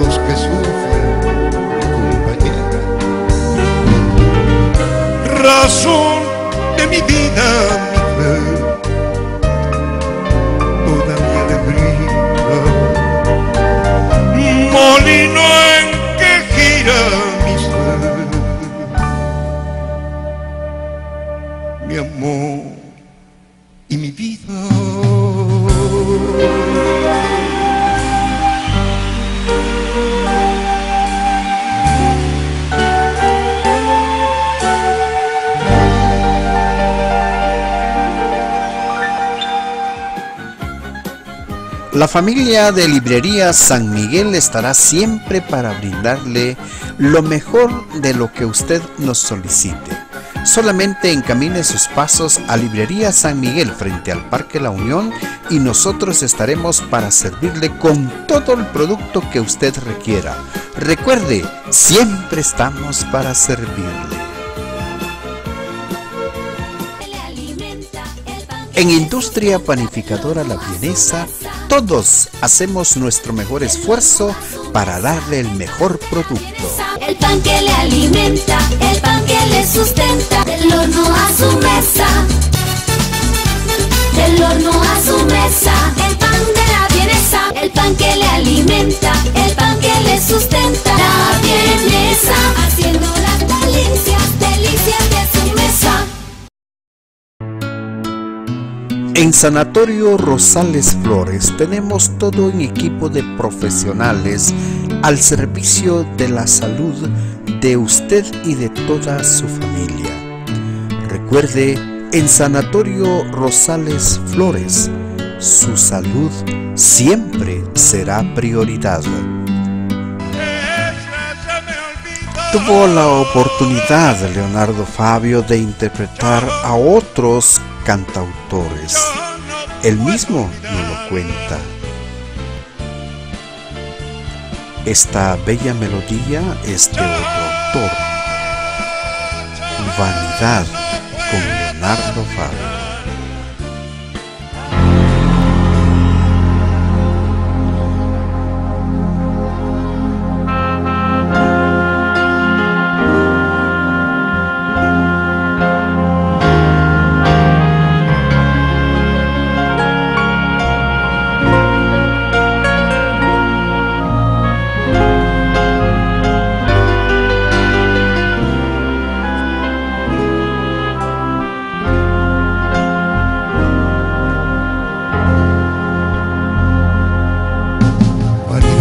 los La familia de Librería San Miguel estará siempre para brindarle lo mejor de lo que usted nos solicite. Solamente encamine sus pasos a Librería San Miguel frente al Parque La Unión y nosotros estaremos para servirle con todo el producto que usted requiera. Recuerde, siempre estamos para servirle. En Industria Panificadora La Vienesa, todos hacemos nuestro mejor esfuerzo para darle el mejor producto. El pan que le alimenta, el pan que le sustenta, del horno a su mesa. Del horno a su mesa, el pan de la vienesa, el pan que le alimenta, el pan que le sustenta. La vienesa, En Sanatorio Rosales Flores tenemos todo un equipo de profesionales al servicio de la salud de usted y de toda su familia. Recuerde, en Sanatorio Rosales Flores, su salud siempre será prioridad. Tuvo la oportunidad Leonardo Fabio de interpretar a otros cantautores. Él mismo nos lo cuenta. Esta bella melodía es de otro autor. Vanidad con Leonardo Fabio.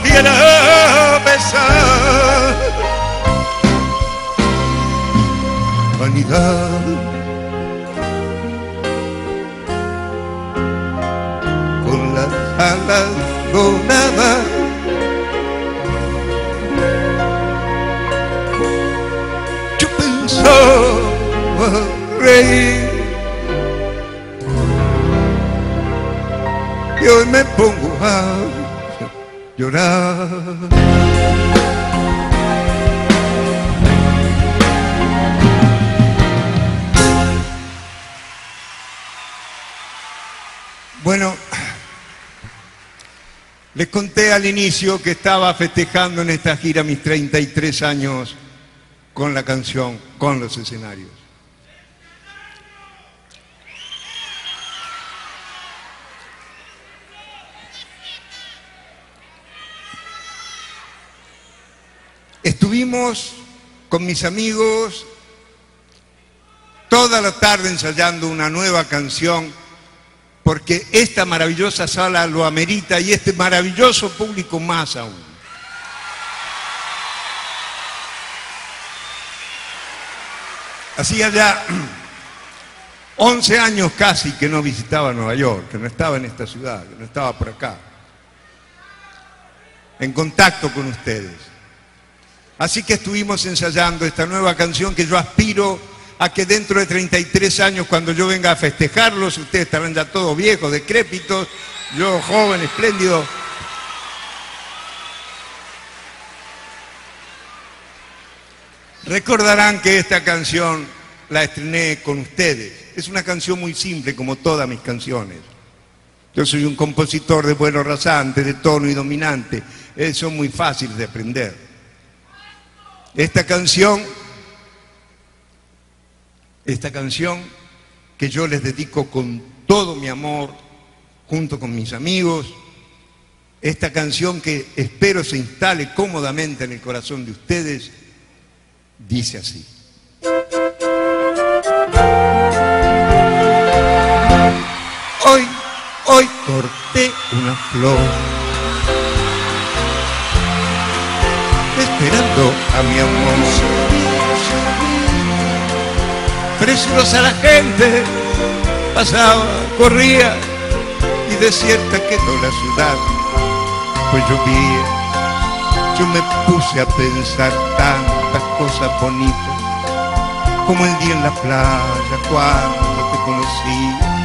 volviera a besar. Vanidad. Con las alas donadas. Yo pensaba reír. Y hoy me pongo a Bueno, les conté al inicio que estaba festejando en esta gira mis 33 años con la canción, con los escenarios. Estuvimos con mis amigos toda la tarde ensayando una nueva canción porque esta maravillosa sala lo amerita y este maravilloso público más aún. Hacía ya 11 años casi que no visitaba Nueva York, que no estaba en esta ciudad, que no estaba por acá, en contacto con ustedes. Así que estuvimos ensayando esta nueva canción que yo aspiro a que dentro de 33 años, cuando yo venga a festejarlos, ustedes estarán ya todos viejos, decrépitos, yo joven, espléndido. Recordarán que esta canción la estrené con ustedes. Es una canción muy simple, como todas mis canciones. Yo soy un compositor de vuelo rasante, de tono y dominante. Son muy fáciles de aprender. Esta canción, esta canción que yo les dedico con todo mi amor, junto con mis amigos, esta canción que espero se instale cómodamente en el corazón de ustedes, dice así. Hoy, hoy corté una flor, esperando a mi amor. Presionos a la gente, pasaba, corría y desierta quedó la ciudad. Pues llovía, yo me puse a pensar tantas cosas bonitas, como el día en la playa cuando te conocí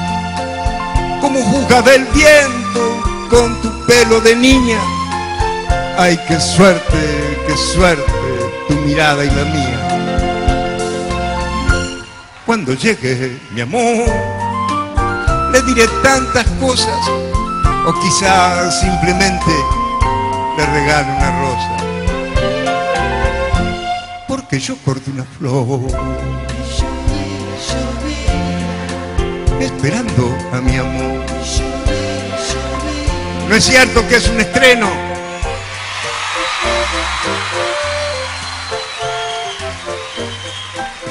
como jugaba el viento con tu pelo de niña. Ay, qué suerte, suerte, tu mirada y la mía. Cuando llegue mi amor, le diré tantas cosas, o quizás simplemente le regale una rosa. Porque yo corté una flor esperando a mi amor. No es cierto que es un estreno.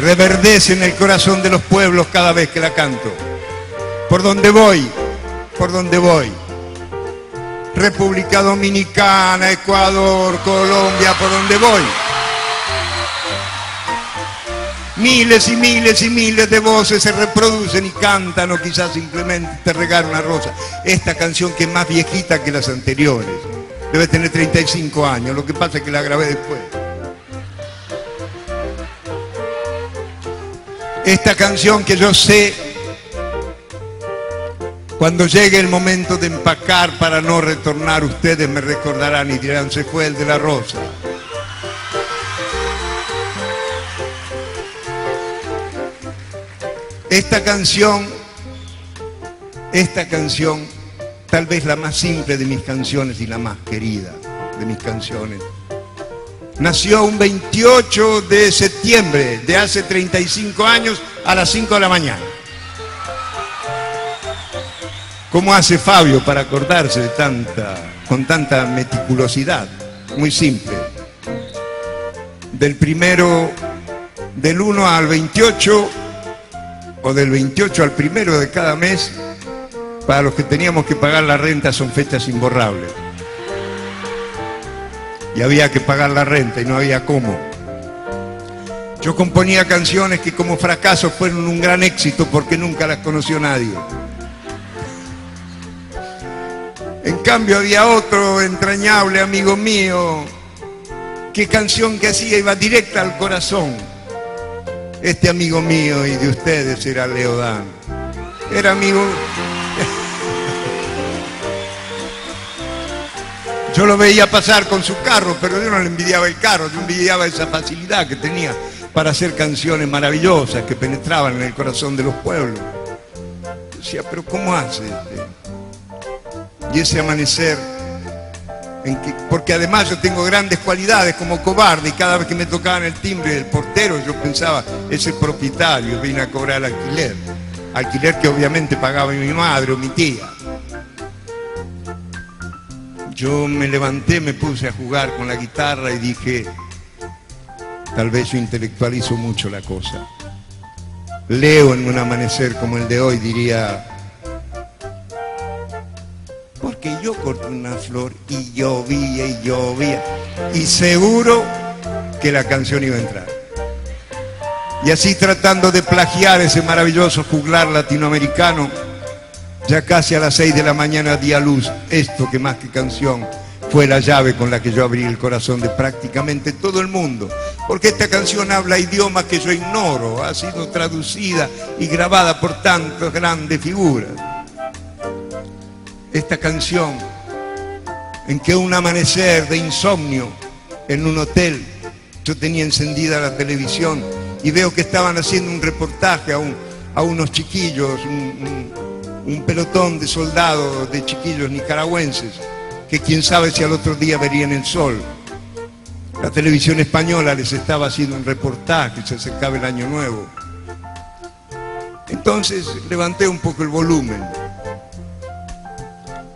Reverdece en el corazón de los pueblos cada vez que la canto. Por donde voy, por donde voy. República Dominicana, Ecuador, Colombia, por donde voy. Miles y miles y miles de voces se reproducen y cantan o quizás simplemente te regalan una rosa. Esta canción que es más viejita que las anteriores. Debe tener 35 años, lo que pasa es que la grabé después. Esta canción que yo sé, cuando llegue el momento de empacar para no retornar, ustedes me recordarán y dirán, se fue el de la rosa. Esta canción, esta canción, tal vez la más simple de mis canciones y la más querida de mis canciones, nació un 28 de septiembre de hace 35 años a las 5 de la mañana. ¿Cómo hace Fabio para acordarse de tanta, con tanta meticulosidad? Muy simple. Del primero, del 1 al 28, o del 28 al primero de cada mes, para los que teníamos que pagar la renta son fechas imborrables. Y había que pagar la renta y no había cómo. Yo componía canciones que como fracaso fueron un gran éxito porque nunca las conoció nadie. En cambio había otro entrañable amigo mío, que canción que hacía iba directa al corazón. Este amigo mío y de ustedes era Leodán. Era amigo... Yo lo veía pasar con su carro, pero yo no le envidiaba el carro, yo envidiaba esa facilidad que tenía para hacer canciones maravillosas que penetraban en el corazón de los pueblos. Yo decía, pero ¿cómo hace? Y ese amanecer, porque además yo tengo grandes cualidades como cobarde y cada vez que me tocaban el timbre del portero yo pensaba, ese propietario viene a cobrar alquiler. Alquiler que obviamente pagaba mi madre o mi tía. Yo me levanté, me puse a jugar con la guitarra y dije, tal vez yo intelectualizo mucho la cosa. Leo en un amanecer como el de hoy, diría, porque yo corté una flor y llovía y llovía, y seguro que la canción iba a entrar. Y así tratando de plagiar ese maravilloso juglar latinoamericano, ya casi a las seis de la mañana di a luz esto que más que canción fue la llave con la que yo abrí el corazón de prácticamente todo el mundo. Porque esta canción habla idiomas que yo ignoro, ha sido traducida y grabada por tantas grandes figuras. Esta canción en que un amanecer de insomnio en un hotel, yo tenía encendida la televisión y veo que estaban haciendo un reportaje a, un, a unos chiquillos, un pelotón de soldados, de chiquillos nicaragüenses, que quién sabe si al otro día verían el sol. La televisión española les estaba haciendo un reportaje, se acercaba el año nuevo. Entonces levanté un poco el volumen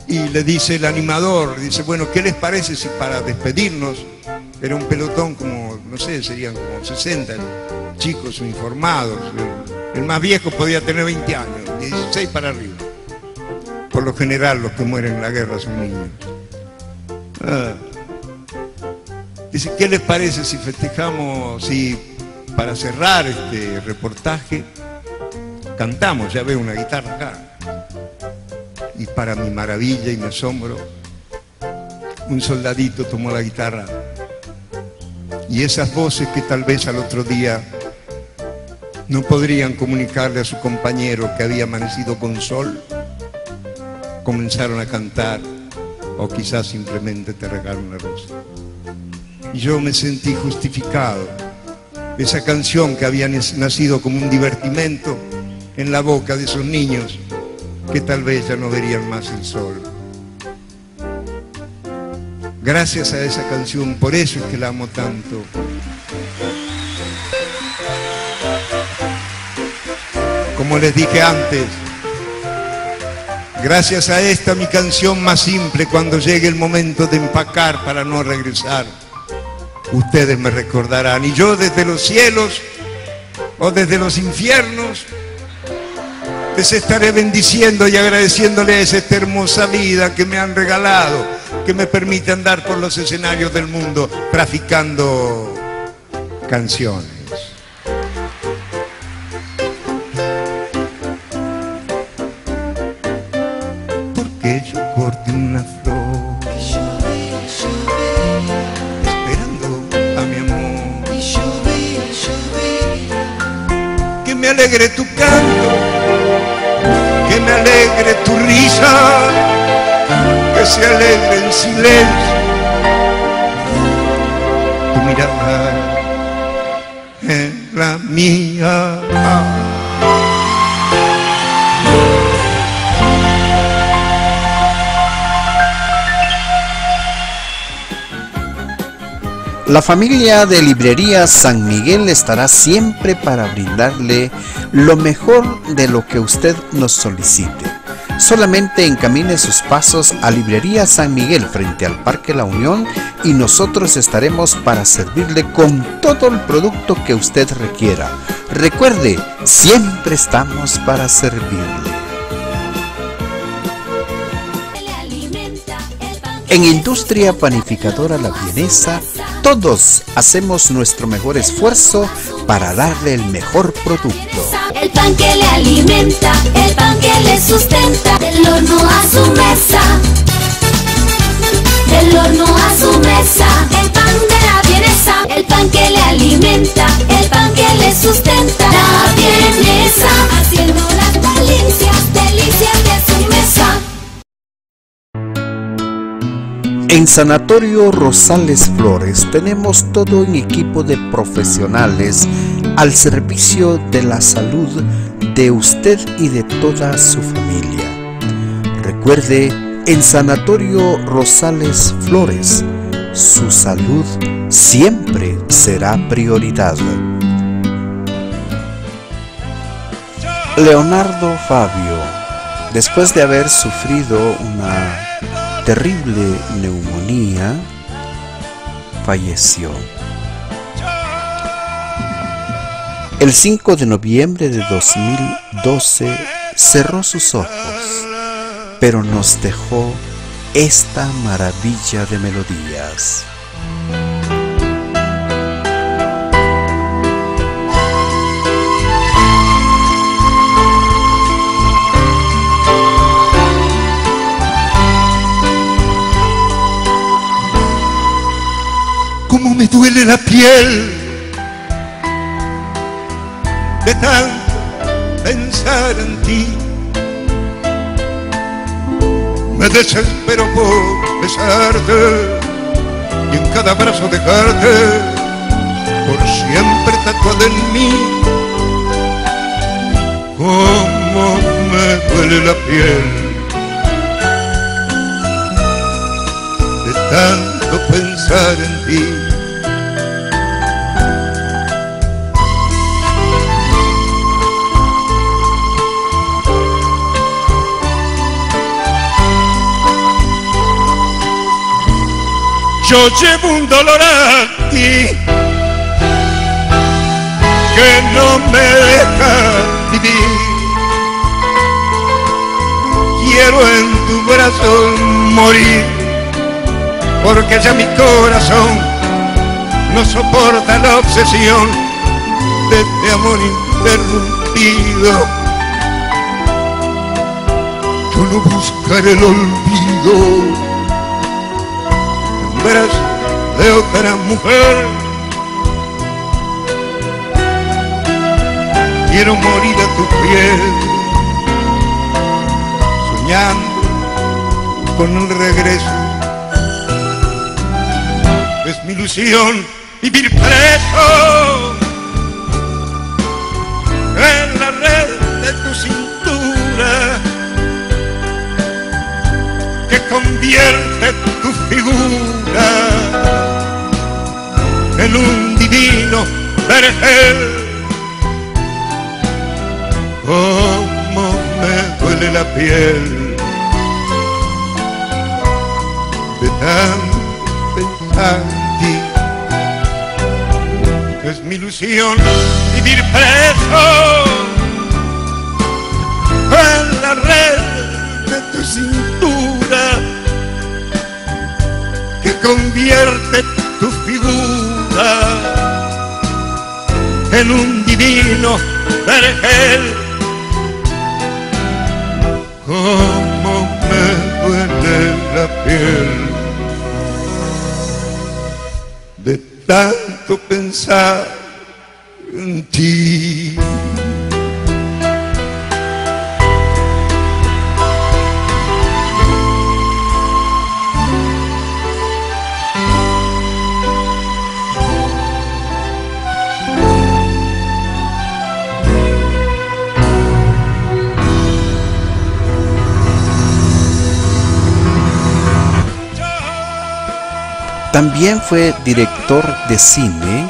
y le dice el animador, dice, bueno, ¿qué les parece si para despedirnos, era un pelotón como, no sé, serían como 60 chicos informados, el, más viejo podía tener 20 años, 16 para arriba. Por lo general los que mueren en la guerra son niños. Ah. Dice, ¿qué les parece si festejamos, si para cerrar este reportaje, cantamos, ya veo una guitarra acá. Y para mi maravilla y mi asombro, un soldadito tomó la guitarra. Y esas voces que tal vez al otro día no podrían comunicarle a su compañero que había amanecido con sol, comenzaron a cantar o quizás simplemente te regalan una rosa. Y yo me sentí justificado. Esa canción que había nacido como un divertimento en la boca de esos niños que tal vez ya no verían más el sol. Gracias a esa canción, por eso es que la amo tanto. Como les dije antes, gracias a esta mi canción más simple, cuando llegue el momento de empacar para no regresar, ustedes me recordarán. Y yo desde los cielos o desde los infiernos, les estaré bendiciendo y agradeciéndole esta hermosa vida que me han regalado, que me permite andar por los escenarios del mundo traficando canciones. Porque yo corté una flor esperando a mi amor. Que me alegre tu canto que me alegre tu risa, que se alegre en silencio La familia de Librería San Miguel estará siempre para brindarle lo mejor de lo que usted nos solicite. Solamente encamine sus pasos a Librería San Miguel frente al Parque La Unión y nosotros estaremos para servirle con todo el producto que usted requiera. Recuerde, siempre estamos para servirle. En Industria Panificadora La Vienesa, todos hacemos nuestro mejor esfuerzo para darle el mejor producto. El pan que le alimenta, el pan que le sustenta, del horno a su mesa. Del horno a su mesa, el pan de la vienesa, el pan que le alimenta, el pan que le sustenta. La vienesa, haciendo las delicias, delicias de su En Sanatorio Rosales Flores tenemos todo un equipo de profesionales al servicio de la salud de usted y de toda su familia. Recuerde, en Sanatorio Rosales Flores, su salud siempre será prioridad. Leonardo Fabio, después de haber sufrido una terrible neumonía, falleció. El 5 de noviembre de 2012 cerró sus ojos, pero nos dejó esta maravilla de melodías. Me duele la piel de tanto pensar en ti. Me desespero por besarte y en cada abrazo dejarte por siempre tatuada en mí. Cómo me duele la piel de tanto pensar en ti. Yo llevo un dolor a ti que no me deja vivir. Quiero en tu brazo morir, porque ya mi corazón no soporta la obsesión de este amor interrumpido. Yo no buscaré el olvido de otra mujer. Quiero morir a tu piel, soñando con un regreso. Es mi ilusión vivir preso que convierte tu figura en un divino vergel. Cómo me duele la piel de tan ti. Es mi ilusión vivir preso en la red de tu convierte tu figura en un divino vergel. Cómo me duele la piel de tanto pensar También fue director de cine,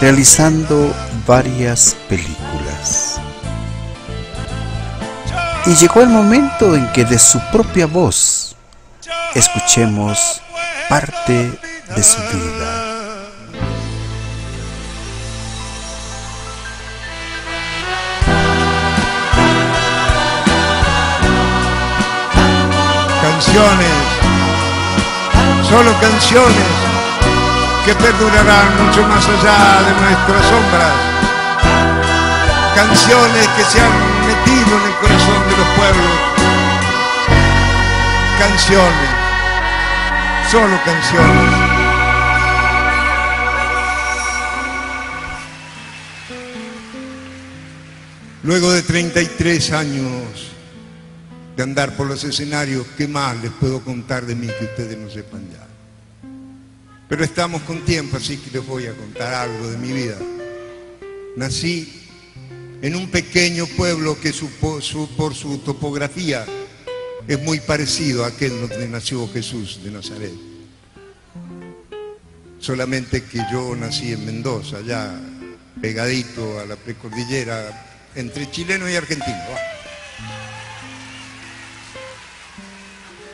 realizando varias películas. Y llegó el momento en que de su propia voz escuchemos parte de su vida. canciones solo canciones que perdurarán mucho más allá de nuestras sombras. Canciones que se han metido en el corazón de los pueblos. Canciones, solo canciones. Luego de 33 años de andar por los escenarios, ¿qué más les puedo contar de mí que ustedes no sepan ya? Pero estamos con tiempo, así que les voy a contar algo de mi vida. Nací en un pequeño pueblo que por su topografía es muy parecido a aquel donde nació Jesús de Nazaret. Solamente que yo nací en Mendoza, allá pegadito a la precordillera, entre chileno y argentino.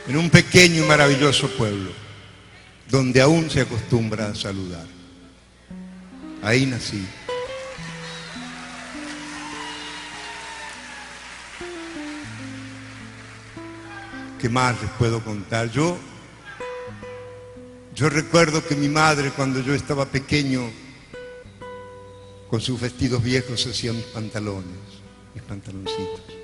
En un pequeño y maravilloso pueblo, donde aún se acostumbra a saludar. Ahí nací. ¿Qué más les puedo contar? Yo, yo recuerdo que mi madre cuando yo estaba pequeño con sus vestidos viejos hacía mis pantalones, mis pantaloncitos.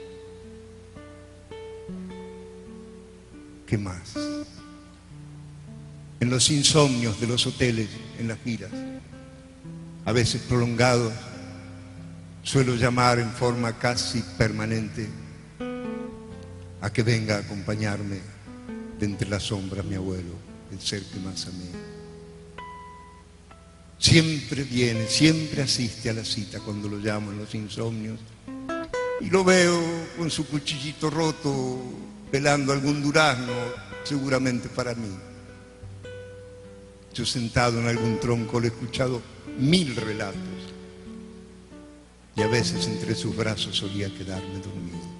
¿Qué más? En los insomnios de los hoteles, en las giras, a veces prolongados, suelo llamar en forma casi permanente a que venga a acompañarme de entre las sombras mi abuelo, el ser que más amé. Siempre viene, siempre asiste a la cita cuando lo llamo en los insomnios. Y lo veo con su cuchillito roto, pelando algún durazno, seguramente para mí. Yo sentado en algún tronco le he escuchado mil relatos. Y a veces entre sus brazos solía quedarme dormido.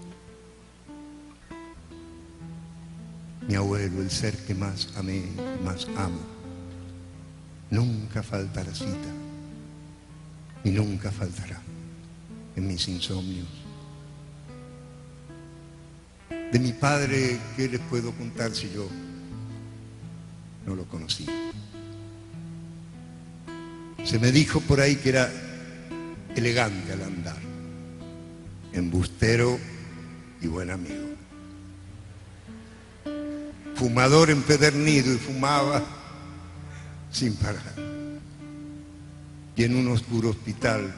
Mi abuelo, el ser que más amé, más amo Nunca falta la cita y nunca faltará en mis insomnios. De mi padre, ¿qué les puedo contar si yo no lo conocí? Se me dijo por ahí que era elegante al andar, embustero y buen amigo. Fumador empedernido y fumaba sin parar. Y en un oscuro hospital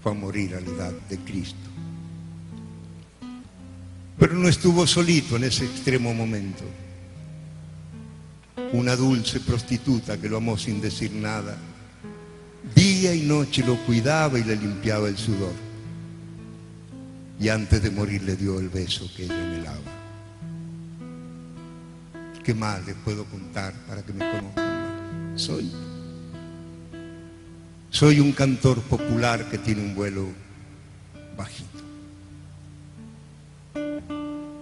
fue a morir a la edad de Cristo. Pero no estuvo solito en ese extremo momento. Una dulce prostituta que lo amó sin decir nada, día y noche lo cuidaba y le limpiaba el sudor. Y antes de morir le dio el beso que ella anhelaba. ¿Qué más les puedo contar para que me conozcan? soy. Soy un cantor popular que tiene un vuelo bajito.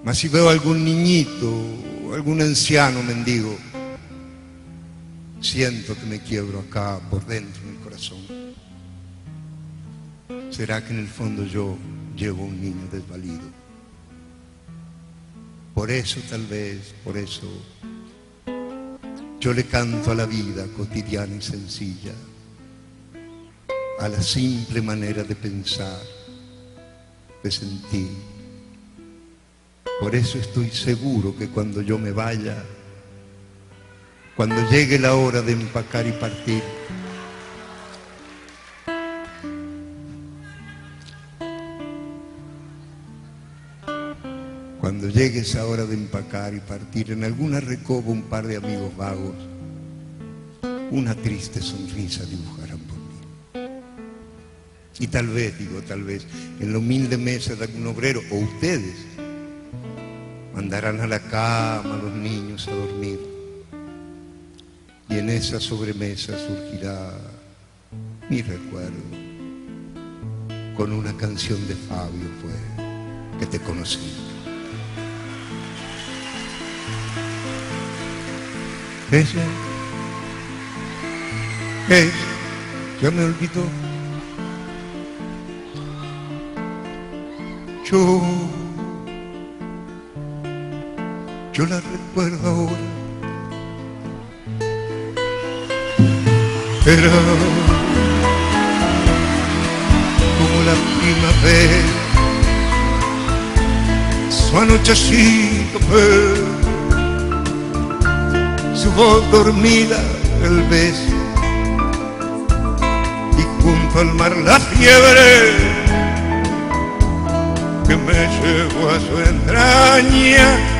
Mas si veo algún niñito, algún anciano mendigo, siento que me quiebro acá por dentro en corazón. ¿Será que en el fondo yo llevo un niño desvalido? Por eso tal vez, por eso yo le canto a la vida cotidiana y sencilla, a la simple manera de pensar, de sentir. Por eso estoy seguro que cuando yo me vaya, cuando llegue la hora de empacar y partir, Cuando llegue esa hora de empacar y partir, en alguna recoba un par de amigos vagos, una triste sonrisa dibujarán por mí. Y tal vez, digo tal vez, en la humilde mesa de algún obrero, o ustedes, mandarán a la cama los niños a dormir. Y en esa sobremesa surgirá mi recuerdo con una canción de Fabio fue que te conocí. Ella, ella, ya me olvidó. Yo, yo la recuerdo ahora. Era como la primavera, su anochecido pelo, su voz dormida, el beso, y junto al mar la fiebre que me llevó a su entraña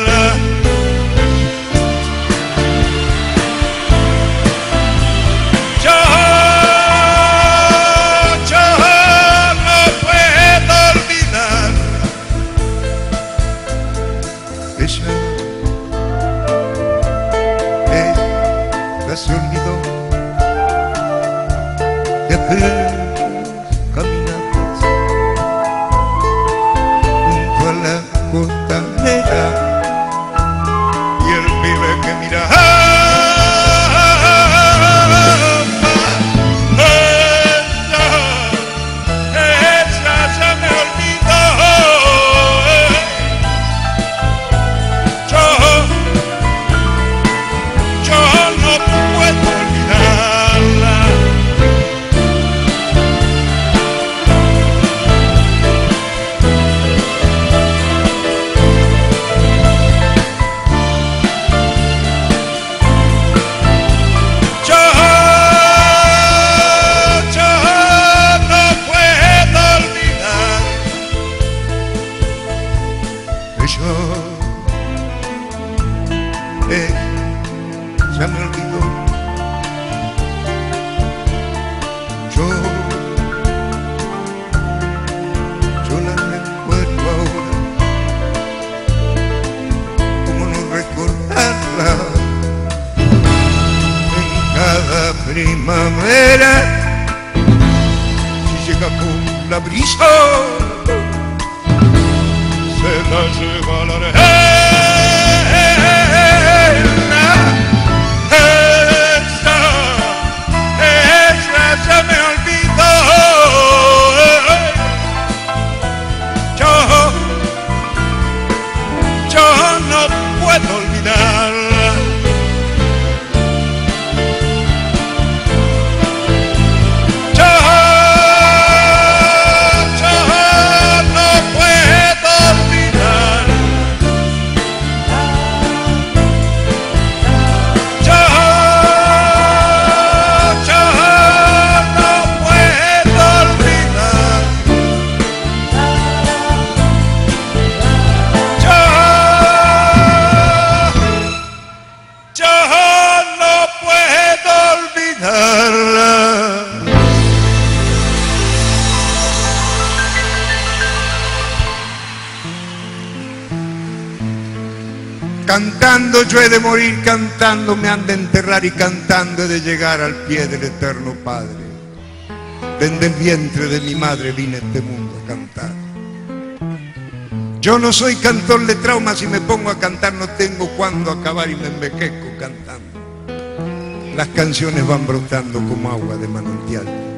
de morir cantando, me han de enterrar y cantando he de llegar al pie del eterno Padre. Desde el vientre de mi madre vine a este mundo a cantar. Yo no soy cantor de trauma, si me pongo a cantar no tengo cuándo acabar y me envejezco cantando. Las canciones van brotando como agua de manantial.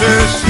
This.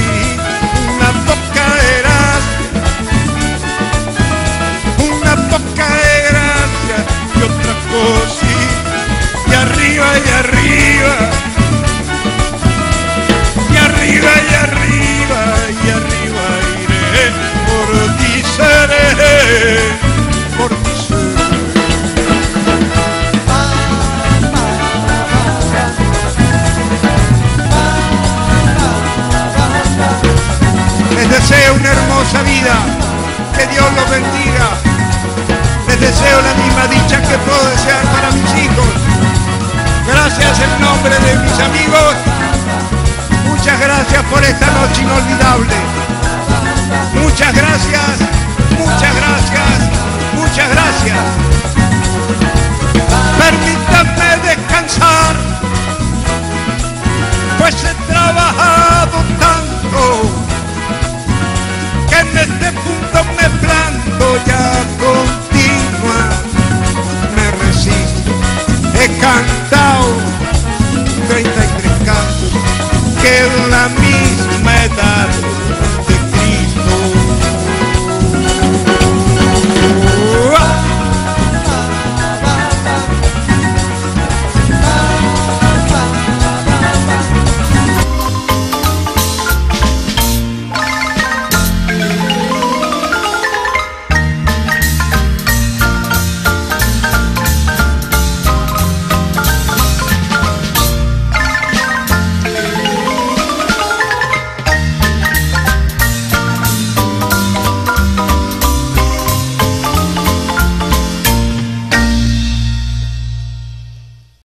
amigos. Muchas gracias por esta noche inolvidable. Muchas gracias, muchas gracias, muchas gracias. Permítanme descansar, pues